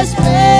despair.